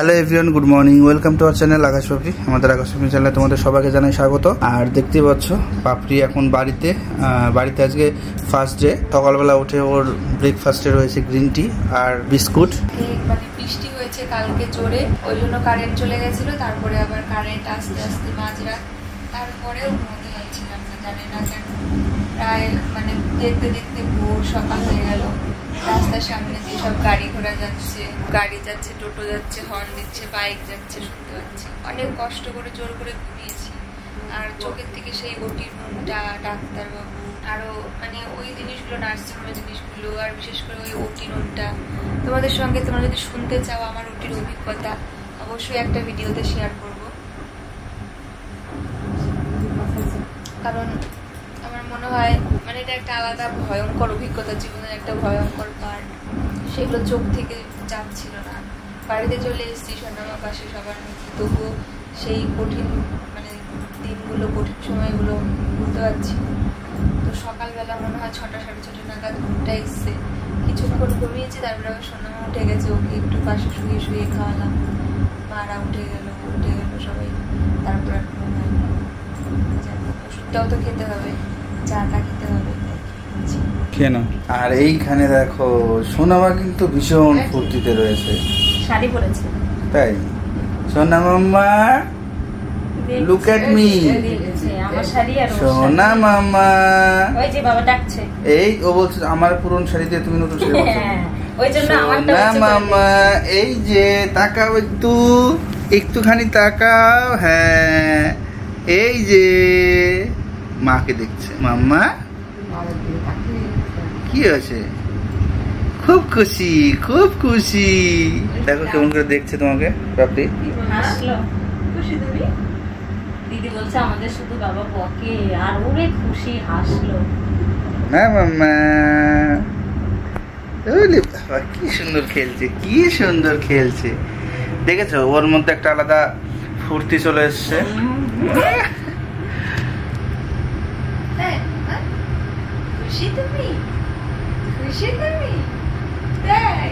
Hello everyone good morning welcome to our channel Akash Papri আমাদের আকাশ পাপড়ি চ্যানেলে তোমাদের সবাইকে জানাই স্বাগত। আর দেখতেই পাচ্ছ পাপড়ি এখন বাড়িতে বাড়িতে আজকে ফার্স্ট ডে সকালবেলা উঠে ওর ব্রেকফাস্টে রয়েছে গ্রিন টি আর বিস্কুট মানে বৃষ্টি হয়েছে কালকে জোরে, ওই জন্য কারেন্ট চলে গেছিল, তারপরে আবার কারেন্ট আস্তে আস্তে মাঝরাত কেন। প্রায় মানে দেখতে দেখতে ভোর সকাল হয়ে গেল। রাস্তার সামনে দিয়ে সব গাড়ি ঘোড়া যাচ্ছে, গাড়ি যাচ্ছে, টোটো যাচ্ছে হর্ন দিচ্ছে বাইক যাচ্ছে, শুনতে পাচ্ছি। অনেক কষ্ট করে জোর করে ঘুমিয়েছি। আর চোখের থেকে সেই ওটির রুমটা ডাক্তারবাবু, আরও মানে ওই জিনিসগুলো নার্সিংহোমের জিনিসগুলো, আর বিশেষ করে ওই ওটি রুমটা তোমাদের সঙ্গে তোমরা যদি শুনতে চাও আমার ওটির অভিজ্ঞতা, অবশ্যই একটা ভিডিওতে শেয়ার করব। কারণ আমার মনে হয় মানে এটা একটা আলাদা ভয়ঙ্কর অভিজ্ঞতা, জীবনের একটা ভয়ঙ্কর পার্ট সেগুলো চোখ থেকে যাচ্ছিল না। বাড়িতে চলে এসেছি সোনামা পাশে সবার মধ্যে। তবুও সেই কঠিন মানে দিনগুলো, কঠিন সময়গুলো বুঝতে পারছি তো সকালবেলা মনে হয় ছটা, সাড়ে ছটা নাগাদ ঘুমটা এসছে। কিছুক্ষণ ঘুমিয়েছি, তারপরে আবার সোনামা উঠে গেছে। ওকে একটু পাশে শুয়ে শুয়ে খাওয়ালাম। মারা উঠে গেল উঠে গেল সবাই। তারপর ওষুধটাও তো খেতে হবে। চাটা খেতে হবে। কেন আর এইখানে দেখো সোনামা কিন্তু ভীষণ ফুর্তিতে রয়েছে। শাড়ি পরেছে। তাই? সোনা মাম্মা Look at me. আমার শাড়ি আর ওর সোনা। মাম্মা ওই যে বাবা ডাকছে। এই ও বলছে আমার পুরন শাড়ি দিয়ে তুমি নতুন শাড়ি। হ্যাঁ, সোনা মামা এই যে তাকাও একটু। একটুখানি তাকাও হ্যাঁ। এই যে মাকে দেখছে। মাম্মা? কি হয়েছে? খুব খুশি খুব খুশি। দেখো কেমন করে দেখছে তোমাকে প্রাপ্তি হাসলো। খুশি তুমি? দিদি বলছে আমাদের শুধু বাবা বকে আর ওরে খুশি হাসলো। না মাম্মা। ওলে বাবা, কি সুন্দর খেলছে কি সুন্দর খেলছে। দেখেছ? ওর মধ্যে একটা আলাদা ফুর্তি চলে এসছে তাই, হ্যাঁ? খুশি তুমি? খুশি তুমি? তাই?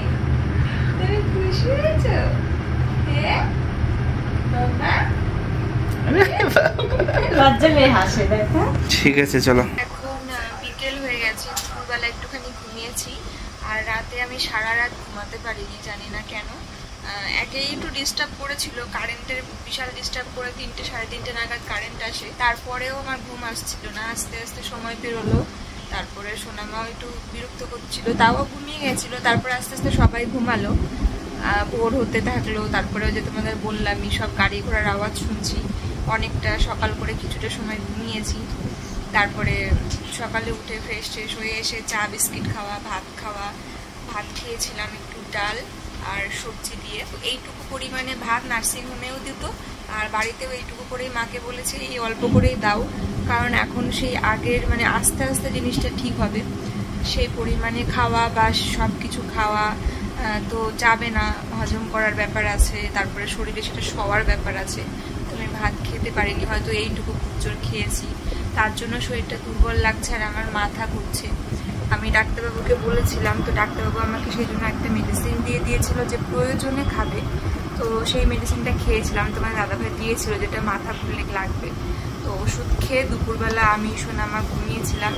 তুমি খুশি হয়েছো? হ্যাঁ ঠিক আছে চলো। এখন বিকেল হয়ে গেছে দুপুরবেলা একটুখানি ঘুমিয়েছি আর রাতে আমি সারা রাত ঘুমাতে পারিনি জানি না কেন। একেই একটু ডিস্টার্ব করেছিল কারেন্টের বিশাল ডিস্টার্ব করে তিনটে সাড়ে তিনটে নাগাদ কারেন্ট আসে। তারপরেও আমার ঘুম আসছিল না আস্তে আস্তে সময় পেরোলো। তারপরে সোনামাও একটু বিরক্ত করছিল, তাও ঘুমিয়ে গেছিল, তারপরে আস্তে আস্তে সবাই ঘুমালো। ভোর হতে থাকল, তারপরে যে তোমাদের বললামই, সব গাড়ি ঘোড়ার আওয়াজ শুনছি। অনেকটা সকাল করে কিছুটা সময় ঘুমিয়েছি। তারপরে সকালে উঠে ফ্রেশ ট্রেশ হয়ে এসে চা, বিস্কিট খাওয়া, ভাত খাওয়া, ভাত খেয়েছিলাম একটু ডাল আর সবজি দিয়ে। তো এইটুকু পরিমাণে ভাত নার্সিংহোমেও দিত, আর বাড়িতেও এইটুকু করেই মাকে বলেছে, এই অল্প করেই দাও। কারণ এখন সেই আগের মানে আস্তে আস্তে জিনিসটা ঠিক হবে। সেই পরিমাণে খাওয়া বা সব কিছু খাওয়া তো যাবে না। হজম করার ব্যাপার আছে, তারপরে শরীরে সেটা শোয়ার ব্যাপার আছে। তো আমি ভাত খেতে পারিনি, হয়তো এইটুকু খুচর খেয়েছি। তার জন্য শরীরটা দুর্বল লাগছে আর আমার মাথা ঘুরছে। আমি ডাক্তারবাবুকে বলেছিলাম, তো ডাক্তারবাবু আমাকে সেই জন্য একটা মেডিসিন দিয়ে দিয়েছিল যে প্রয়োজনে খাবে। তো সেই মেডিসিনটা খেয়েছিলাম। তোমার দাদাভাই দিয়েছিল, যেটা মাথা ঘুরলে লাগবে। তো ওষুধ খেয়ে দুপুরবেলা আমি সোনামা ঘুমিয়েছিলাম।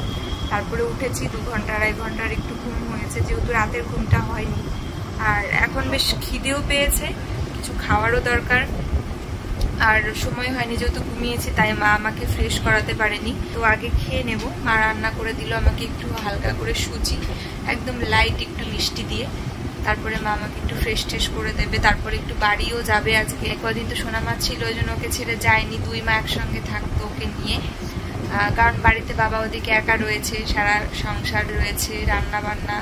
তারপরে উঠেছি দু ঘণ্টা, আড়াই ঘণ্টার একটু ঘুম হয়েছে, যেহেতু রাতের ঘুমটা হয়নি। আর এখন বেশ খিদেও পেয়েছে, কিছু খাওয়ারও দরকার। আর সময় হয়নি যেহেতু ঘুমিয়েছি, তাই মা আমাকে ফ্রেশ করাতে পারেনি। তো আগে খেয়ে নেব। মা রান্না করে দিল আমাকে একটু হালকা করে সুজি, একদম লাইট একটু মিষ্টি দিয়ে। তারপরে মা আমাকে একটু ফ্রেশ ট্রেশ করে দেবে, তারপরে একটু বাড়িও যাবে আজকে। কদিন তো সোনা মা ছিল, ওই জন্য ওকে ছেড়ে যায়নি, দুই মা একসঙ্গে থাকতো ওকে নিয়ে। কারণ বাড়িতে বাবা ওদিকে একা রয়েছে, সারা সংসার রয়েছে রান্না বান্না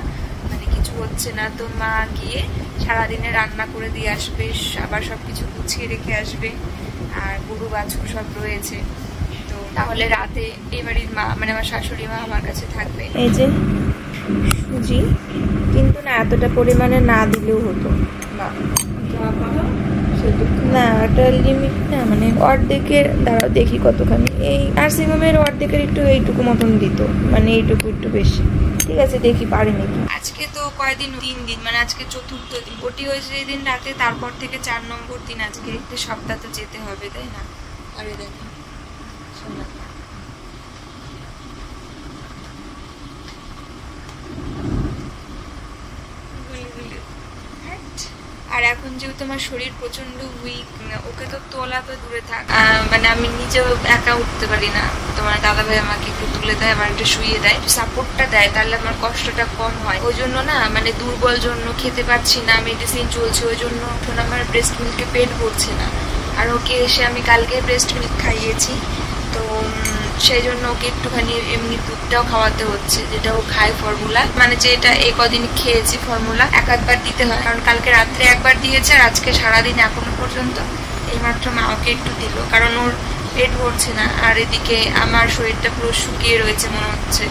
মানে কিছু হচ্ছে না। তো মা গিয়ে সারাদিনে রান্না করে দিয়ে আসবে, আবার সব কিছু গুছিয়ে রেখে আসবে, আর গরু, বাছুর সব রয়েছে। তো তাহলে রাতে এই বাড়ির মা মানে আমার শাশুড়ি মা আমার কাছে থাকবে। এই যে, সুজি। না এতটা পরিমাণে না দিলেও হতো। না। না একটা লিমিট না মানে অর্ধেকের দাঁড়াও দেখি কতখানি। এই নার্সিংহোমের অর্ধেকের একটু এইটুকু মতন দিত মানে এইটুকু একটু বেশি। ঠিক আছে দেখি পারি নাকি? আজকে তো কয়দিন? তিন দিন মানে আজকে চতুর্থ দিন। ওটি হয়েছে যেদিন রাতে তারপর থেকে চার নম্বর দিন আজকে। যে সপ্তাহ তো যেতে হবে তাই না? আরে দেখো। শোনা। আর এখন যেহেতু আমার শরীর প্রচণ্ড উইক ওকে তো তোলা তো দূরে থাক। মানে আমি নিজেও একা উঠতে পারি না। তোমার দাদা ভাই আমাকে একটু তুলে দেয় আমার একটু শুয়ে দেয় সাপোর্টটা দেয়, তাহলে আমার কষ্টটা কম হয়। ওই জন্য না মানে দুর্বল জন্য খেতে পারছি না মেডিসিন চলছে, ওই জন্য এখন আমার ব্রেস্ট মিল্কে পেট ভরছে না। আর ওকে এসে আমি কালকে ব্রেস্ট মিল্ক খাইয়েছি। তো সেই জন্য ওকে একটুখানি এমনি দুধটাও খাওয়াতে হচ্ছে, যেটা ও খায় ফর্মুলা মানে যে এটা এই কদিন খেয়েছি ফর্মুলা এক একবার দিতে হয়। কারণ কালকে রাত্রে একবার দিয়েছে আর আজকে সারাদিন এখনও পর্যন্ত এইমাত্র মা ওকে একটু দিল। কারণ ওর পেট ভরছে না, আর এদিকে আমার শরীরটা পুরো শুকিয়ে রয়েছে মনে হচ্ছে।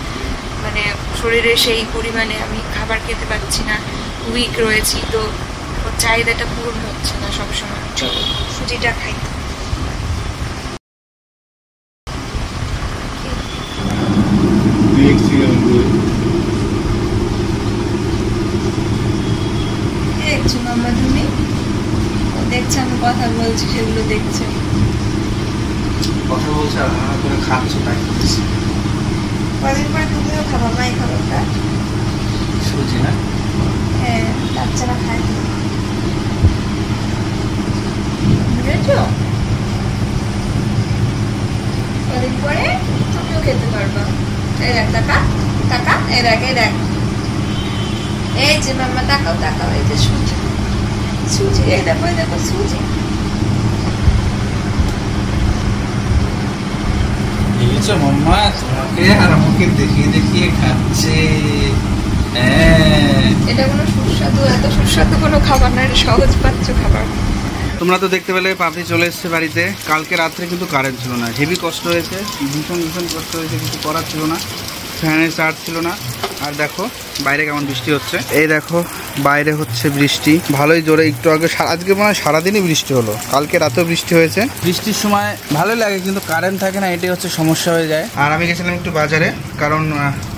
মানে শরীরে সেই পরিমাণে আমি খাবার খেতে পারছি না উইক রয়েছি, তো ওর চাহিদাটা পূরণ হচ্ছে না সবসময়। চলো, সুজিটা খাই দেখছ মাম্মা তুমি ও দেখছে আমি বলছি সেগুলো দেখছে। কথা বলছে আর হাঁ করে খাচ্ছে তাই করতেছি। কদিন পরে তুমিও খাবা মাই খাবারটা সুজি না? হ্যাঁ বাচ্চারা খায়। বুঝেছ? কদিন পরে তুমিও খেতে পারবা। এই দেখ টাকা টাকা এই দেখ এই দেখ। এই যে মাম্মা তাকাও তাকাও এই যে সুজি। সুজি এই দেখো এই দেখো সুজি। দেখেছ মাম্মা? তোমাকে আর আমাকে দেখিয়ে দেখিয়ে খাচ্ছে। হ্যাঁ। এটা কোনো সুস্বাদু এত সুস্বাদু কোনো খাবার না সহজ পাচ্ছ খাবার। তোমরা তো দেখতে পেলে পাপড়ি চলে এসছে বাড়িতে। কালকে রাত্রে কিন্তু কারেন্ট ছিল না। হেভি কষ্ট হয়েছে ভীষণ ভীষণ কষ্ট হয়েছে কিছু করার ছিল না। ফ্যানের চার্জ ছিল না। আর দেখো বাইরে কেমন বৃষ্টি হচ্ছে। এই দেখো বাইরে হচ্ছে বৃষ্টি। ভালোই জোরে একটু আগে আজকে মনে হয় সারাদিনই বৃষ্টি হলো। কালকে রাতেও বৃষ্টি হয়েছে। বৃষ্টির সময় ভালোই লাগে কিন্তু কারেন্ট থাকে না এটাই হচ্ছে সমস্যা হয়ে যায়। আর আমি গেছিলাম একটু বাজারে কারণ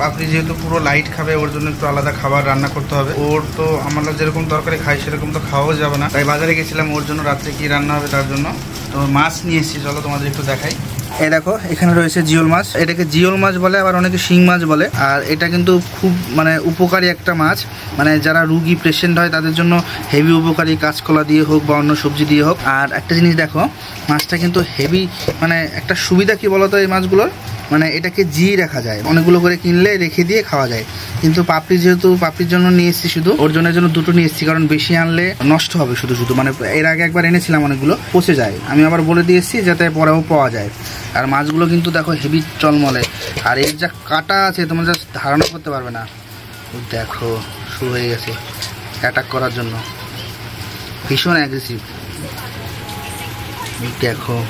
পাপড়ি যেহেতু পুরো লাইট খাবে ওর জন্য একটু আলাদা খাবার রান্না করতে হবে। ওর তো আমরা যেরকম তরকারি খাই সেরকম তো খাওয়াও যাবে না। তাই বাজারে গেছিলাম ওর জন্য রাত্রে কি রান্না হবে তার জন্য। তো মাছ নিয়ে এসেছি চলো তোমাদের একটু দেখাই। এই দেখো, এখানে রয়েছে জিওল মাছ। এটাকে জিওল মাছ বলে, আবার অনেকে শিং মাছ বলে। আর এটা কিন্তু খুব মানে উপকারী একটা মাছ। মানে যারা রুগী পেশেন্ট হয়, তাদের জন্য হেভি উপকারী কাঁচকলা দিয়ে হোক বা অন্য সবজি দিয়ে হোক। আর একটা জিনিস দেখো, মাছটা কিন্তু হেভি মানে একটা সুবিধা কি বলতো এই মাছগুলোর? মানে এটাকে জিয়ে রাখা যায়। অনেকগুলো করে কিনলে রেখে দিয়ে খাওয়া যায়। কিন্তু পাপড়ি যেহেতু পাপড়ির জন্য নিয়ে এসেছি শুধু, ওর জন্য জন্য দুটো নিয়ে এসেছি, কারণ বেশি আনলে নষ্ট হবে শুধু শুধু। মানে এর আগে একবার এনেছিলাম অনেকগুলো, পচে যায়। আমি আবার বলে দিয়ে এসেছি যাতে পরেও পাওয়া যায়। আর মাছগুলো কিন্তু দেখো হেভি চলমলে। আর এর যা কাটা আছে, তোমরা যা ধারণা করতে পারবে না। দেখো, শুরু হয়ে গেছে অ্যাটাক করার জন্য। ভীষণ অ্যাগ্রেসিভ দেখো।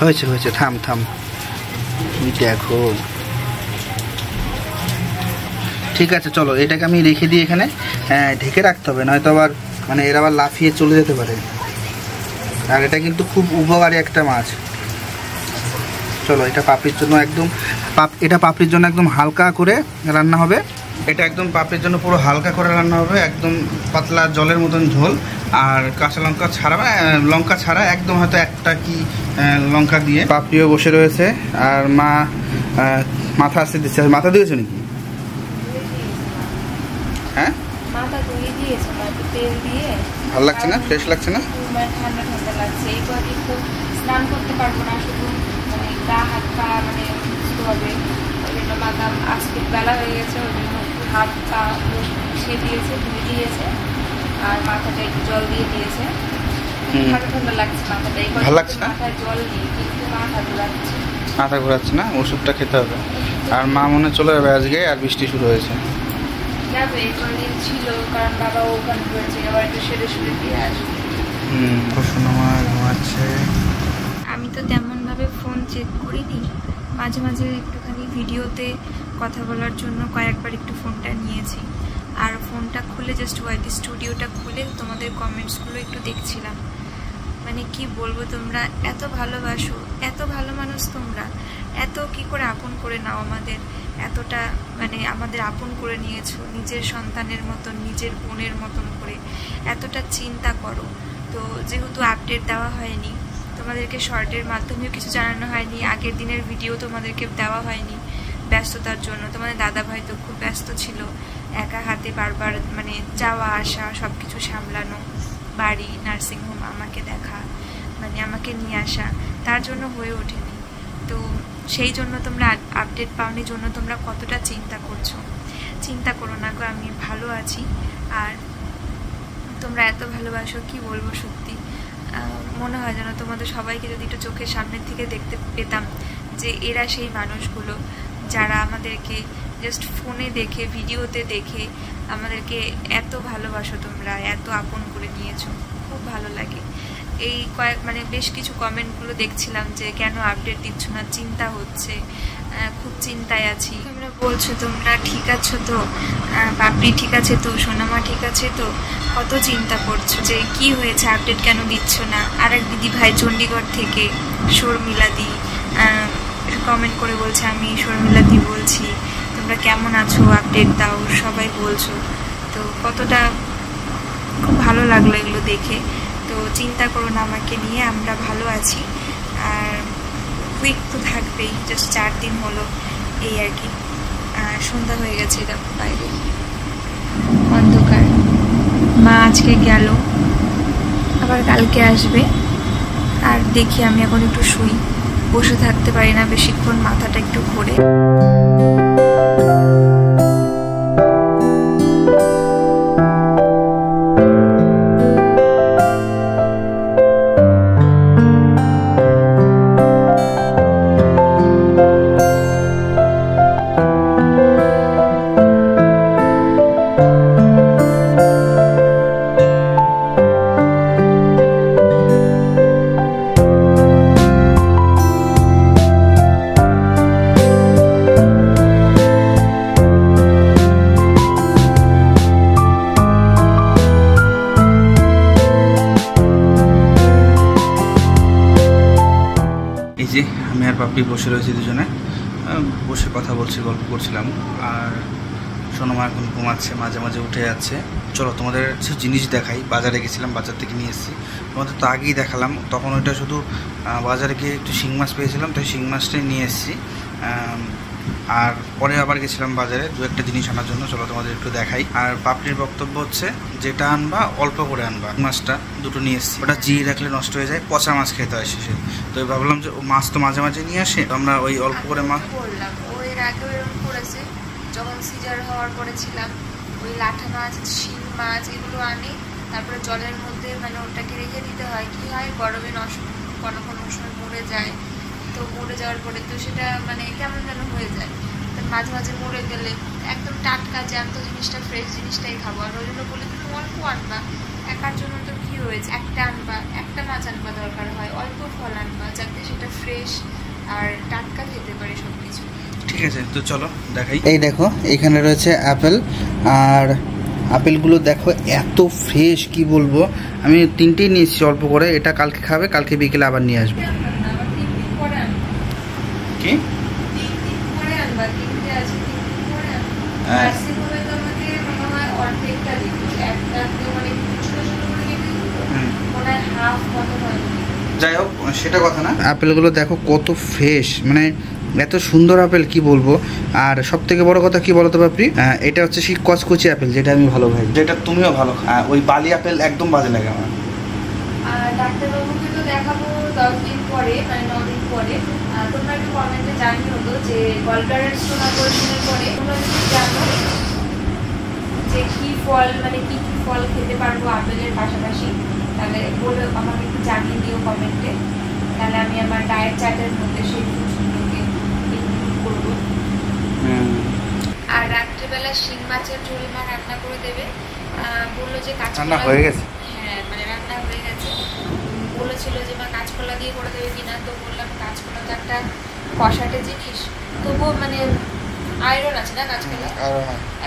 হয়েছে হয়েছে, থাম থাম। দেখো। ঠিক আছে, চলো, এটাকে আমি রেখে দিই এখানে। হ্যাঁ ঢেকে রাখতে হবে, নয়তো আবার মানে এরা আবার লাফিয়ে চলে যেতে পারে। আর এটা কিন্তু খুব উপকারী একটা মাছ। চলো, এটা পাপড়ির জন্য একদম, পাপ, এটা পাপড়ির জন্য একদম হালকা করে রান্না হবে। এটা একদম পাপড়ির জন্য পুরো হালকা করে রান্না হবে একদম পাতলা জলের মতন ঝোল। আর কাঁচা লঙ্কা ছাড়া লঙ্কা ছাড়া একদম হয়তো একটা কি লঙ্কা দিয়ে। পাপড়িও বসে রয়েছে আর মা মাথা আসতে দিচ্ছে। মাথা দিয়েছ নাকি? হ্যাঁ? ভালো লাগছে না? ফ্রেশ লাগছে না? ঠান্ডা ঠান্ডা লাগছে। স্নান করতে পারব না শুধু মানে গা হাত পা মানে হবে। ওই জন্য মাথা আজকে বেলা হয়ে গেছে ওই জন্য হাত পা সে দিয়েছে ধুয়ে দিয়েছে আর মাথাটা একটু জল দিয়ে দিয়েছে। ঠান্ডা ঠান্ডা লাগছে মাথাটা ভালো লাগছে না? মাথায় জল নেই কিন্তু মাথা ঘুরাচ্ছে। মাথা ঘোরাচ্ছে না? ওষুধটা খেতে হবে। আর মা মনে চলে যাবে আজকে আর বৃষ্টি শুরু হয়েছে। যাবে এই কদিন ছিল কারণ বাবা ওখানে রয়েছে এবার একটু সেরে সুরে দিয়ে আসবে। হুম। ঘুমাচ্ছে। আমি তো তেমনভাবে ফোন চেক করিনি। মাঝে মাঝে একটুখানি ভিডিওতে কথা বলার জন্য কয়েকবার একটু ফোনটা নিয়েছি। আর ফোনটা খুলে জাস্ট ওয়াইটি স্টুডিওটা খুলে তোমাদের কমেন্টসগুলো একটু দেখছিলাম। মানে কি বলব তোমরা, এত ভালোবাসো, এত ভালো মানুষ তোমরা, এত কি করে আপন করে নাও আমাদের, এতটা মানে আমাদের আপন করে নিয়েছো নিজের সন্তানের মতন, নিজের বোনের মতন করে, এতটা চিন্তা করো। তো যেহেতু আপডেট দেওয়া হয়নি, তোমাদেরকে শর্টের মাধ্যমেও কিছু জানানো হয়নি, আগের দিনের ভিডিও তোমাদেরকে দেওয়া হয়নি ব্যস্ততার জন্য। তোমাদের দাদা ভাই তো খুব ব্যস্ত ছিল। একা হাতে বারবার মানে যাওয়া, আসা সব কিছু সামলানো, বাড়ি নার্সিংহোম আমাকে দেখা মানে আমাকে নিয়ে আসা, তার জন্য হয়ে ওঠেনি। তো সেই জন্য তোমরা আপডেট পাওনি জন্য তোমরা কতটা চিন্তা করছ? চিন্তা করো না গো, আমি ভালো আছি। আর তোমরা এত ভালোবাসো, কি বলব সত্যি? মনে হয় যেন তোমাদের সবাইকে যদি একটু চোখের সামনের থেকে দেখতে পেতাম যে এরা সেই মানুষগুলো। যারা আমাদেরকে জাস্ট ফোনে দেখে ভিডিওতে দেখে আমাদেরকে এত ভালোবাসো তোমরা, এত আপন করে নিয়েছো। খুব ভালো লাগে। এই কয়েক মানে বেশ কিছু কমেন্টগুলো দেখছিলাম যে কেন আপডেট দিচ্ছ না, চিন্তা হচ্ছে। খুব চিন্তায় আছি। তোমরা বলছো, তোমরা ঠিক আছো তো? পাপড়ি ঠিক আছে তো? সোনামা ঠিক আছে তো? কত চিন্তা করছ যে কি হয়েছে? আপডেট কেন দিচ্ছ না? আর এক দিদি ভাই চণ্ডীগড় থেকে শর্মিলা দি কমেন্ট করে বলছে, আমি শর্মিলা দি বলছি, তোমরা কেমন আছো? আপডেট দাও, সবাই বলছো। তো কতটা খুব ভালো লাগল এগুলো দেখে। তো চিন্তা করো না আমাকে নিয়ে, আমরা ভালো আছি। আর উইক তো থাকবেই জাস্ট চার দিন হলো এই আর কি। সন্ধ্যা হয়ে গেছে দেখো বাইরে। অন্ধকার। মা আজকে গেল, আবার কালকে আসবে। আর দেখি, আমি এখন একটু শুই। বসে থাকতে পারি না বেশিক্ষণ মাথাটা একটু ঘোরে। আর বসে রয়েছি দুজনে। বসে কথা বলছি, গল্প করছিলাম। আর সোনমা এখন ঘুমাচ্ছে, মাঝে মাঝে উঠে যাচ্ছে। চলো তোমাদের কিছু জিনিস দেখাই। বাজারে গেছিলাম, বাজার থেকে নিয়ে এসেছি। তোমাদের তো আগেই দেখালাম। তখন ওইটা শুধু বাজারে গিয়ে একটু শিং মাছ পেয়েছিলাম তাই শিং মাছটাই নিয়ে এসেছি। আর পরে আবার গেছিলাম বাজারে, দু একটা জিনিস আনার জন্য, চলো তোমাদের একটু দেখাই। আর পাপড়ির বক্তব্য হচ্ছে, যেটা আনবা, অল্প করে আনবা। মাছটা দুটো নিয়ে এসেছি। ওটা জিয়ে রাখলে নষ্ট হয়ে যায়, পচা মাছ খেতে হয় শেষে। তো ভাবলাম যে মাছ তো মাঝে মাঝে নিয়ে আসে আমরা ওই অল্প করে মাছ যখন সিজার হওয়ার পরে ছিলাম, ওই লাঠা মাছ শিং মাছ, এগুলো আনে। তারপরে জলের মধ্যে মানে ওটাকে রেখে দিতে হয়। কি হয়? গরমে নষ্ট কোনো কোনো সময় মরে যায়। তো মরে যাওয়ার পরে তো সেটা মানে কেমন যেন হয়ে যায়। তো মাঝে মাঝে মরে গেলে একদম টাটকা জ্যান্ত জিনিসটা ফ্রেশ জিনিসটাই খাব। আর ওই জন্য বলে তুমি অল্প আনবা। একার জন্য তো কী হয়েছে? একটা আনবা একটা মাছ আনবা দরকার হয়। অল্প ফল আনবা যাতে সেটা ফ্রেশ আর টাটকা খেতে পারে সব কিছু ঠিক আছে তো চলো দেখাই। এই দেখো এখানে রয়েছে অ্যাপেল আর আপেলগুলো দেখো এত ফ্রেশ কি বলব? আমি তিনটেই নিয়েছি অল্প করে। এটা কালকে খাবে কালকে বিকেলে আবার নিয়ে আসবে আবার তিন দিন পরে আনবা কি? হ্যাঁ। মনে হয় মানে। মনে হয় হয় যাই হোক সেটা কথা না। আপেলগুলো দেখো কত ফ্রেশ মানে এত সুন্দর আপেল কি বলব? আর সব থেকে বড় কথা কি বলতো বাপরি? আহ, এটা হচ্ছে সেই কচকচি আপেল যেটা আমি ভালো খাই। যেটা তুমিও ভালো ওই বালি আপেল একদম বাজে লাগে আমার। ডাক্তারবাবুকে তো দেখাবো দশ দিন পরে মানে দিন পরে তোমরা একটু কমেন্টে জানিও তো যে গলব্লাডার স্টোন অপারেশনের পরে তোমরা যদি জানো যে কি ফল মানে কি কি ফল খেতে পারব আপেলের পাশাপাশি তাহলে বলে আমাকে একটু জানিয়ে দিও কমেন্টে তাহলে আমি আমার ডায়েট চার্টের মধ্যে সেই ফ্রুটসগুলোকে ইনক্লুড করব। আর রাত্রিবেলা শিং মাছের ঝোল মা রান্না করে দেবে। বলল যে কাঁচা হয়ে গেছে? হ্যাঁ মানে রান্না হয়ে গেছে উম, বলেছিল যে মা কাঁচকলা দিয়ে করে দেবে কিনা? তো বললাম কাঁচকলা তো একটা কষাটে জিনিস। তবুও মানে আয়রন আছে না কাঁচকলা?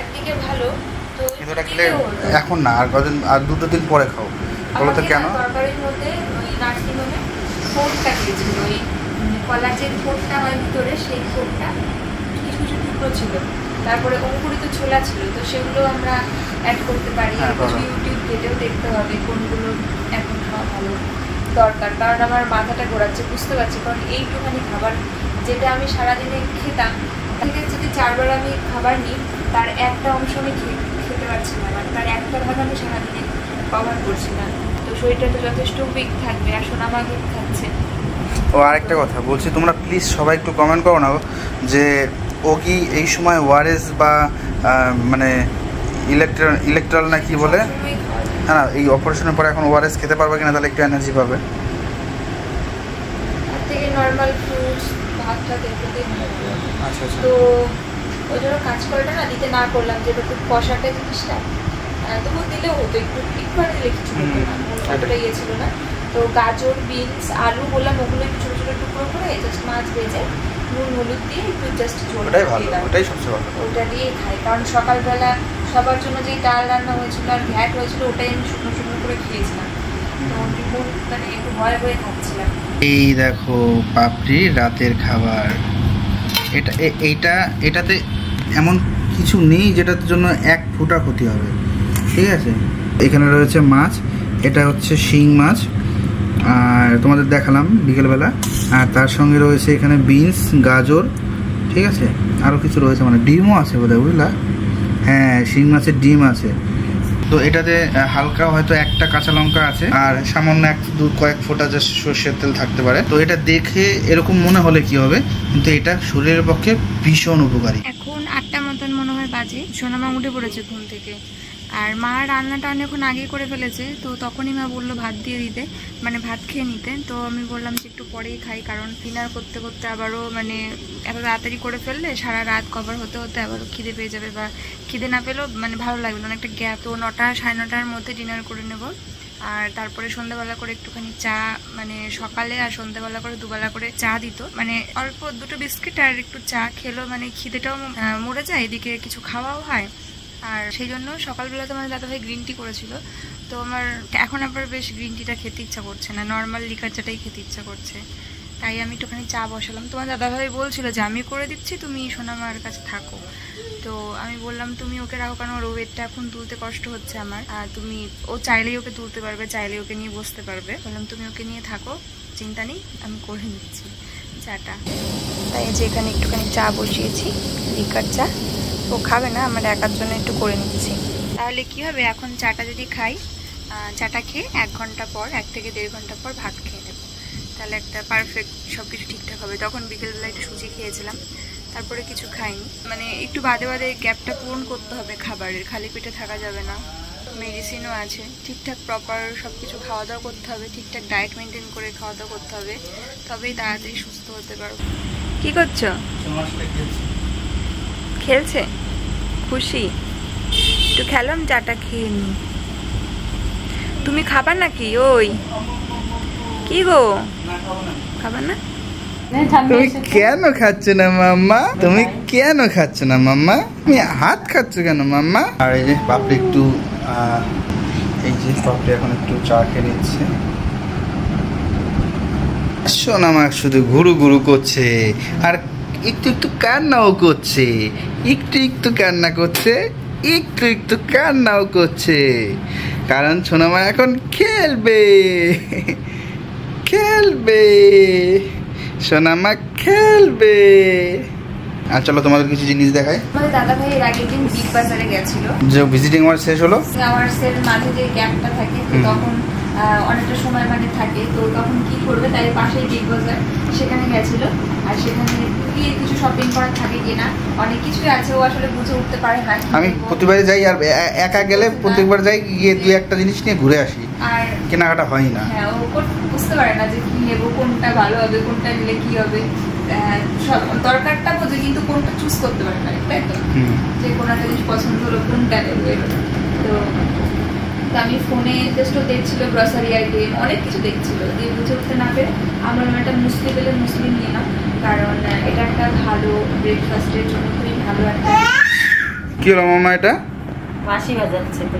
একদিকে ভালো তো কিন্তু ওটা খেলে এখন না আর কদিন আর দুটো দিন পরে খাও। বলো তো কেন? তরকারির মধ্যে ওই ফোরটা দিয়েছিল ওই কলার যে ফোরটা হয় ভিতরে সেই ফোরটা কিছু কিছু টুকরো ছিল। তারপরে অঙ্কুরিত ছোলা ছিল তো সেগুলো আমরা অ্যাড করতে পারি। হ্যাঁ, কিছু ইউটিউব ঘেটেও দেখতে হবে কোনগুলো এখন খাওয়া ভালো। দরকার কারণ আমার মাথাটা ঘোরাচ্ছে বুঝতে পারছি কারণ এইটুখানি খাবার যেটা আমি সারাদিনে খেতাম থেকে যদি চারবার আমি খাবার নিই তার একটা অংশ আমি খেতে পারছি না মানে তার একটা ভাগ আমি সারাদিনে কভার করছি না। তো শরীরটা তো যথেষ্ট উইক থাকবে আর সোনামা দুধ খাচ্ছে। ও আরেকটা কথা বলছি তোমরা প্লিজ সবাই একটু কমেন্ট করো না যে ও কি এই সময় ওয়ারেস বা মানে ইলেকট্রল ইলেকট্রল না কি বলে? হ্যাঁ না এই অপারেশনের পরে এখন ওয়ারেস খেতে পারবে কিনা তাহলে একটু এনার্জি পাবে। নর্মাল ফ্রুটস ভাত টাত ভালো লাগে। আচ্ছা আচ্ছা। তো ওই জন্য কাজ করাটা না দিতে না করলাম যেটা খুব কষাটা জিনিসটা। আহ, তবু দিলেও হতো একটু একটু আর দিলে কিছু হতো না অতটা ইয়ে ছিল না। তো গাজর বিনস আলু বললাম ওগুলো একটু ছোটো ছোটো টুকরো করে জাস্ট মাছ ভেজে নুন হলুদ দিয়ে একটু জাস্ট ঝোল ওটাই ভালো ওটাই সবচেয়ে ভালো। ওটা দিয়েই খাই কারণ সকালবেলা সবার জন্য যেই ডাল রান্না হয়েছিল আর ঘ্যাট হয়েছিল, ওটাই আমি শুকনো শুকনো করে খেয়েছিলাম। মানে একটু ভয় ভয়ে এই দেখো পাপড়ি রাতের খাবার। এটা এইটা, এটাতে এমন কিছু নেই যেটার জন্য এক ফুটা ক্ষতি হবে। ঠিক আছে? এখানে রয়েছে মাছ, এটা হচ্ছে শিং মাছ। আর তোমাদের দেখালাম বিকেলবেলা। আর তার সঙ্গে রয়েছে এখানে বিনস, গাজর, ঠিক আছে? আরও কিছু রয়েছে মানে ডিমও আছে বোধহয়, বুঝলা? হ্যাঁ শিং মাছের ডিম আছে। তো এটাতে হালকা হয়তো একটা কাঁচা লঙ্কা আছে আর সামান্য এক দু কয়েক ফোঁটা যা সর্ষের তেল থাকতে পারে। তো এটা দেখে এরকম মনে হলে কি হবে? কিন্তু এটা শরীরের পক্ষে ভীষণ উপকারী। এখন আটটা মতন মনে হয় বাজে। সোনামা উঠে পড়েছে ঘুম থেকে। আর মা রান্নাটা অনেকক্ষণ আগেই করে ফেলেছে, তো তখনই মা বলল ভাত দিয়ে দিতে মানে ভাত খেয়ে নিতে। তো আমি বললাম যে একটু পরেই খাই, কারণ ডিনার করতে করতে আবারও মানে এত তাড়াতাড়ি করে ফেললে সারা রাত কভার হতে হতে আবারও খিদে পেয়ে যাবে বা খিদে না পেলেও মানে ভালো লাগবে না, অনেকটা গ্যাপ তো নটা সাড়ে নটার মধ্যে ডিনার করে নেব। আর তারপরে সন্ধ্যাবেলা করে একটুখানি চা মানে সকালে আর সন্ধ্যাবেলা করে দুবেলা করে চা দিত। মানে অল্প দুটো বিস্কিট আর একটু চা খেলো মানে খিদেটাও মরে যায়, এদিকে কিছু খাওয়াও হয়। আর সেই জন্য সকালবেলা তো মানে দাদাভাই গ্রিন টি করেছিল। তো আমার এখন আবার বেশ গ্রিন টিটা খেতে ইচ্ছা করছে না নর্মাল লিকার চাটাই খেতে ইচ্ছা করছে। তাই আমি একটুখানি চা বসালাম। তোমার দাদাভাই বলছিল যে, আমি করে দিচ্ছি, তুমি সোনামার কাছে থাকো। তো আমি বললাম, তুমি ওকে রাখো, কারণ ওর ওয়েটটা এখন তুলতে কষ্ট হচ্ছে আমার। আর তুমি, ও চাইলেই ওকে তুলতে পারবে, চাইলেই ওকে নিয়ে বসতে পারবে। বললাম, তুমি ওকে নিয়ে থাকো, চিন্তা নেই, আমি করে নিচ্ছি চাটা। তাই যে এখানে একটুখানি চা বসিয়েছি লিকার চা। ও খাবে না আমার একার জন্য একটু করে নিচ্ছি। তাহলে কি হবে এখন চাটা যদি খাই চাটা খেয়ে এক ঘণ্টা পর এক থেকে দেড় ঘণ্টা পর ভাত খেয়ে নেব। তাহলে একটা পারফেক্ট সব কিছু ঠিকঠাক হবে। তখন বিকেলবেলা একটু সুজি খেয়েছিলাম তারপরে কিছু খাইনি। মানে একটু বাদে বাদে গ্যাপটা পূরণ করতে হবে খাবারের খালি পেটে থাকা যাবে না। মেডিসিনও আছে ঠিকঠাক প্রপার সব কিছু খাওয়া দাওয়া করতে হবে ঠিকঠাক ডায়েট মেনটেন করে খাওয়া দাওয়া করতে হবে তবেই তাড়াতাড়ি সুস্থ হতে পারব। কি করছ? খেলছে? খুশি? একটু খেলাম চাটা খেয়ে নি। তুমি খাবার নাকি? ওই। কি গো? খাবার না? তুমি কেন খাচ্ছ না মাম্মা? তুমি কেন খাচ্ছ না মাম্মা? তুমি হাত খাচ্ছ কেন মাম্মা? আর এই যে পাপড়ি একটু আহ, এই যে পাপড়ি এখন একটু চা খেয়ে নিচ্ছে। সোনামা শুধু ঘুরু ঘুরু করছে। আর একটু একটু কান্নাও করছে। একটু একটু কান্না করছে একটু একটু কান্নাও করছে। কারণ সোনামা এখন খেলবে। খেলবে। সোনামা খেলবে। আর চলো তোমাদের কিছু জিনিস দেখাই। আমাদের দাদা ভাই এর আগের দিন বিগ বাজারে গেছিল। যে ভিজিটিং আমার শেষ হলো? আওয়ার্সের মাঝে যে গ্যাপটা থাকে তখন অনেকটা সময় মানে থাকে। তো তখন কি করবে? তাই পাশেই বিগ বাজার সেখানে গেছিল। আর সেখানে গিয়ে কিছু শপিং করার থাকে কিনা অনেক কিছুই আছে ও আসলে বুঝে উঠতে পারে না। আমি। প্রতিবারে যাই আর একা গেলে প্রত্যেকবার যাই গিয়ে দুই একটা জিনিস নিয়ে ঘুরে আসি। আর কেনাকাটা হয় না। হ্যাঁ ও বুঝতে পারে না যে কি নেব কোনটা ভালো হবে কোনটা নিলে কি হবে। দরকারটা বোঝে কিন্তু কোনটা চুজ করতে পারে না তাই তো? যে কোনো একটা জিনিস পছন্দ হলো কোনটা নেব। তো তো আমি ফোনে জাস্ট দেখছিল গ্রসারি আইটেম অনেক কিছু দেখছিল। দিয়ে বুঝে উঠতে না পেরে আমরা একটা মুসলি পেলে মুসলিম নিলাম। কারণ এটা একটা ভালো ব্রেকফাস্টের জন্য খুবই ভালো একটা কি হলো মামা এটা? বাসি বাজাচ্ছে তো।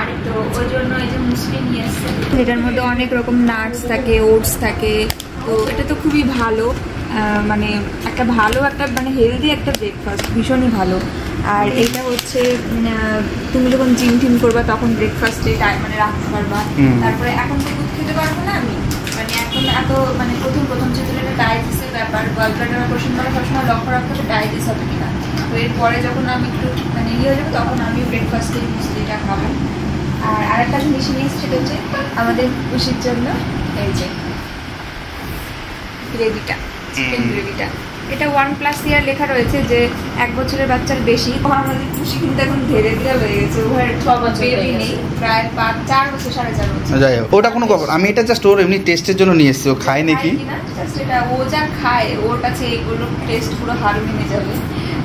আর তো ওই জন্য এই যে মুসলিম নিয়ে এটার মধ্যে অনেক রকম নাটস থাকে ওটস থাকে। তো এটা তো খুবই ভালো। মানে একটা ভালো একটা মানে হেলদি একটা ব্রেকফাস্ট ভীষণই ভালো। আর এটা হচ্ছে আহ, তুমি যখন জিম টিম করবা তখন ব্রেকফাস্টে মানে রাখতে পারবা। তারপরে এখন তো দুধ খেতে পারব না আমি। মানে এখন এত মানে প্রথম প্রথম যেহেতু এটা ডায়াবেটিসের ব্যাপার গলব্লাডার অপারেশন করে সবসময় লক্ষ্য রাখতে হবে ডায়াবেটিস হবে কিনা। তো এরপরে যখন আমি একটু মানে ইয়ে হয়ে যাবে তখন আমি ব্রেকফাস্টে মুসলিটা খাব। আর আরেকটা জিনিস নিয়ে সেটা হচ্ছে আমাদের খুশির জন্য এই যে গ্রেভিটা চিকেন গ্রেভিটা এটা ওয়ান প্লাস ইয়ার লেখা রয়েছে যে এক বছরের বাচ্চার বেশি। আমাদের খুশি কিন্তু এখন ধীরে ধীরে হয়ে গেছে। ওভার ছ বছর বেবি নেই প্রায় পাঁচ চার বছর সাড়ে চার বছর। যাই হোক ওটা কোনো খবর? আমি এটা জাস্ট ওর এমনি টেস্টের জন্য নিয়ে এসেছি। ও খায় নাকি? এটা ও যা খায় ওর কাছে এগুলো টেস্ট পুরো হার মেনে যাবে।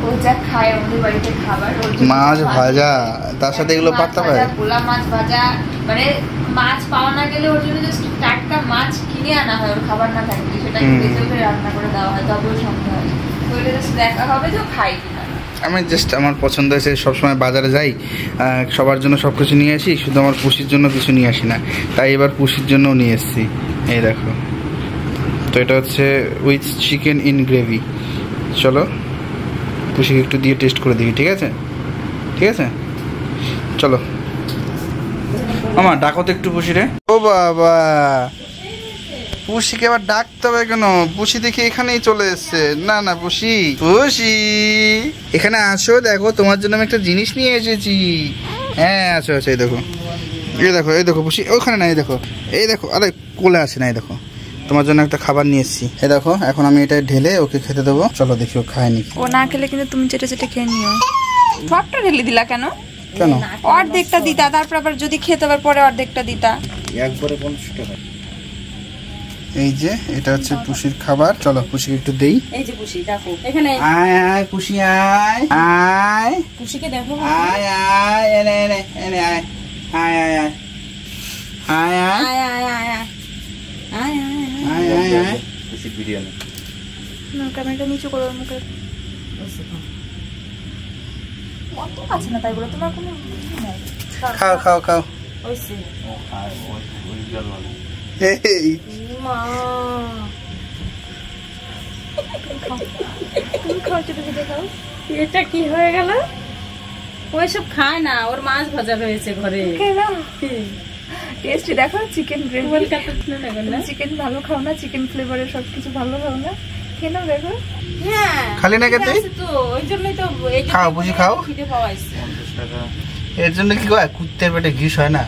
ও যা খায় আমাদের বাড়িতে খাবার মাছ ভাজা। তার সাথে এগুলো পাত্তা ভাজা, পায়? ভোলা মাছ ভাজা মানে মাছ পাওয়া না গেলে ওর জন্য জাস্ট টাটকা মাছ কিনে আনা হয় ওর খাবার না থাকলে। ভেজে করে রান্না করে দেওয়া হয় তবে ওর হয় জাস্ট দেখা হবে যে কিনা। আমি জাস্ট আমার পছন্দ হয়েছে সবসময় বাজারে যাই সবার জন্য সব কিছু নিয়ে আসি শুধু আমার পুষির জন্য কিছু নিয়ে আসি না। তাই এবার পুষির জন্য নিয়ে এসেছি। এই দেখো। তো এটা হচ্ছে উইথ চিকেন ইন গ্রেভি চলো পুষিকে একটু দিয়ে টেস্ট করে দেখি ঠিক আছে? ঠিক আছে? চলো। মামা ডাকো তো একটু পুষি রে ও বাবা। পুষিকে আবার ডাকতে হবে কেন? পুষি দেখি এখানেই চলে এসছে। না না পুষি। পুষি। এখানে আসো দেখো তোমার জন্য আমি একটা জিনিস নিয়ে এসেছি। হ্যাঁ আছো আছো এই দেখো। এই দেখো এই দেখো পুষি ওখানে না এই দেখো। এই দেখো আরে কোলে আছে না এই দেখো। তোমার জন্য একটা খাবার নিয়ে এসেছি। এই দেখো এখন আমি এটা ঢেলে ওকে খেতে দেবো। চলো দেখি ও খায়নি ও না খেলে কিন্তু তুমি চেটে চেটে খেয়ে নিও। সবটা ঢেলে দিলা কেন? কেন? অর্ধেকটা দিতা তারপর আবার যদি খেতে আবার পরে অর্ধেকটা দিতা। একবারে পঞ্চাশ টাকা। এই যে এটা হচ্ছে পুষির খাবার। চলো পুষিকে একটু দেই। এই যে পুষি দেখো এখানে আয় আয় পুষি আয় আয়। পুষিকে দেখো। আয় আয় এনে এনে এনে আয়। আয় আয় আয়। আয় আয়। আয় আয় আয় আয়। আয় আয় আয়। না ক্যামেরাটা নিচু করো মুখে অত আছে না তাই বলে তোমার কোনো খাও খাও খাও। এই। মা। তুমি খাও এটা কি হয়ে গেল? ওইসব খায় না ওর মাছ ভাজা রয়েছে ঘরে। টেস্টি দেখো চিকেন চিকেন ভালো খাও না চিকেন ফ্লেভারের সবকিছু ভালো খাও না? খালি না খেতে? খাও বুঝি খাও। এর জন্য কি কুত্তের পেটে ঘিস হয় না?